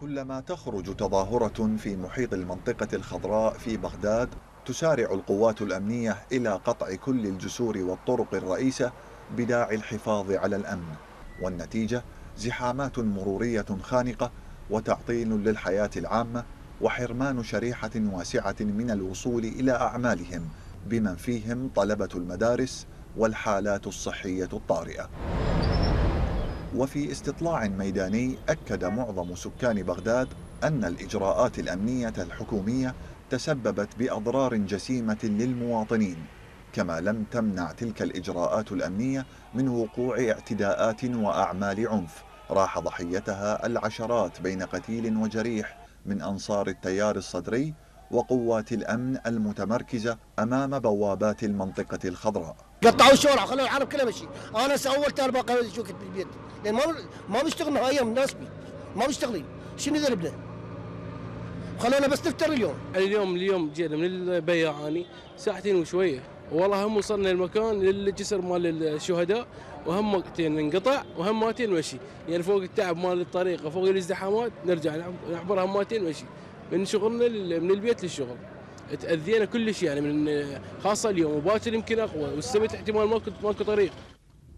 كلما تخرج تظاهرة في محيط المنطقة الخضراء في بغداد تسارع القوات الأمنية إلى قطع كل الجسور والطرق الرئيسة بداعي الحفاظ على الأمن. والنتيجة زحامات مرورية خانقة وتعطيل للحياة العامة وحرمان شريحة واسعة من الوصول إلى أعمالهم بمن فيهم طلبة المدارس والحالات الصحية الطارئة. وفي استطلاع ميداني أكد معظم سكان بغداد أن الإجراءات الأمنية الحكومية تسببت بأضرار جسيمة للمواطنين كما لم تمنع تلك الإجراءات الأمنية من وقوع اعتداءات وأعمال عنف راح ضحيتها العشرات بين قتيل وجريح من أنصار التيار الصدري وقوات الأمن المتمركزة أمام بوابات المنطقة الخضراء. قطعوا الشوارع خلوا العالم كلها مشي أنا سويت أنا باقي شوكت بالبيت لأن ما ما بيشتغل نهائيا الناس بي. ما بيشتغلين شنو ذنبنا؟ خلونا بس نفتر اليوم. اليوم اليوم جينا من البياع آني ساعتين وشوية. والله هم وصلنا المكان للجسر مال الشهداء وهم وقتين انقطع وهم ماتين مشي يعني فوق التعب مال الطريق وفوق الازدحامات نرجع نعبر هماتين مشي من شغلنا من البيت للشغل. تأذينا كلش يعني من خاصة اليوم وباكر يمكن أقوى والسبت احتمال ماكو ماكو طريق.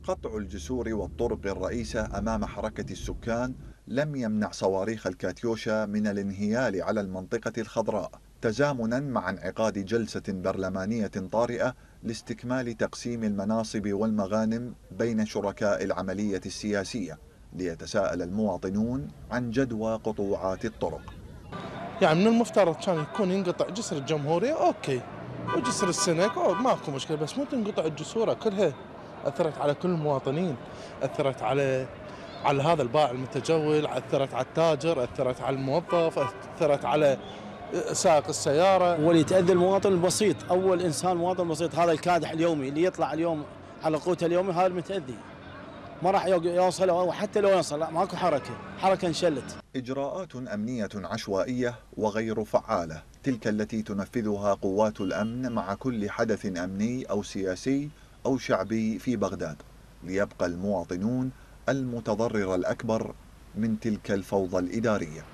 قطع الجسور والطرق الرئيسة أمام حركة السكان لم يمنع صواريخ الكاتيوشا من الانهيال على المنطقة الخضراء تزامنا مع انعقاد جلسة برلمانية طارئة لاستكمال تقسيم المناصب والمغانم بين شركاء العملية السياسية ليتساءل المواطنون عن جدوى قطوعات الطرق. يعني من المفترض كان يكون ينقطع جسر الجمهورية أوكي. وجسر السنك أو ماكو مشكلة بس مو تنقطع الجسور كلها. أثرت على كل المواطنين أثرت على على هذا البائع المتجول أثرت على التاجر أثرت على الموظف أثرت على سائق السيارة. واللي يتأذى المواطن البسيط أول إنسان مواطن بسيط هذا الكادح اليومي اللي يطلع اليوم على قوته اليومي هذا المتأذي. ما راح يوصل وحتى لو يوصل لا ماكو حركة، حركة انشلت. إجراءات أمنية عشوائية وغير فعالة، تلك التي تنفذها قوات الأمن مع كل حدث أمني أو سياسي أو شعبي في بغداد، ليبقى المواطنون المتضرر الأكبر من تلك الفوضى الإدارية.